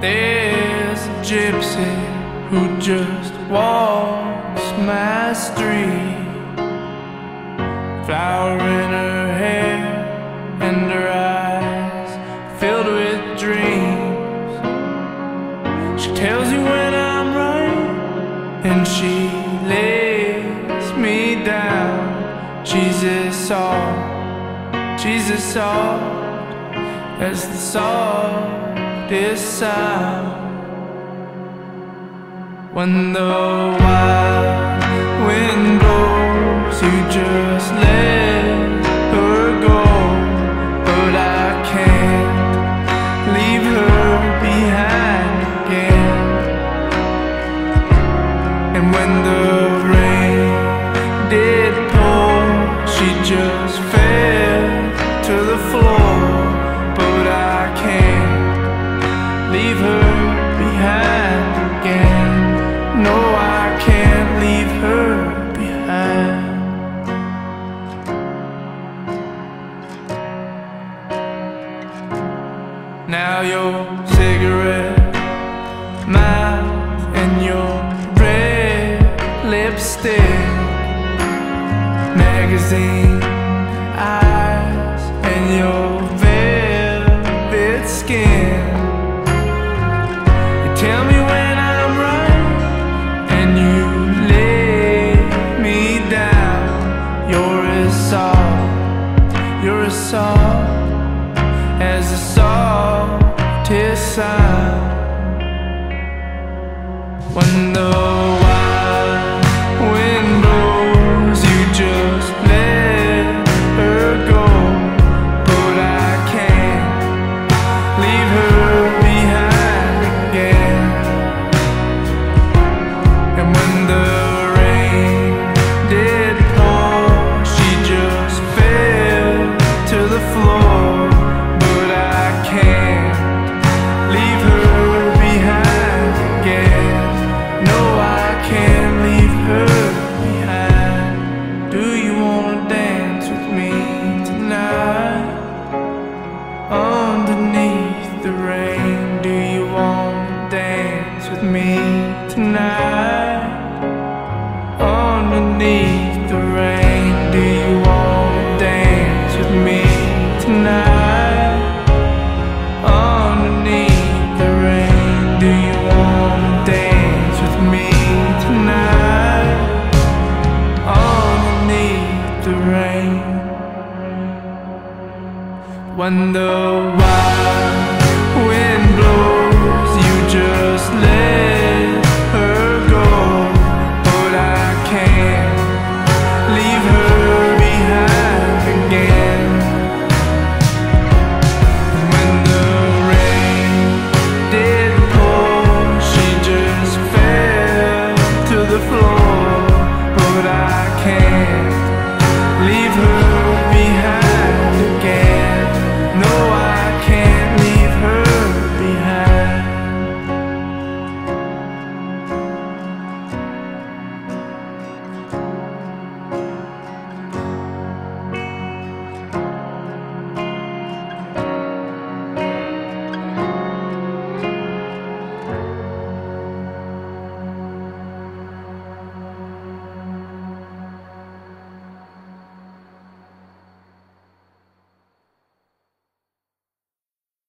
There's a gypsy who just walks my street. Flower in her hair and her eyes filled with dreams. She tells you when I'm right and she lays me down. Jesus soft, Jesus soft as the sound. When the wild wind blows, you just let her go. But I can't leave her behind again. And when the rain did pour, she just No, I can't leave her behind. Now your cigarette mouth and your red lipstick, magazine the softest sound. When the When the wild wind blows, you just let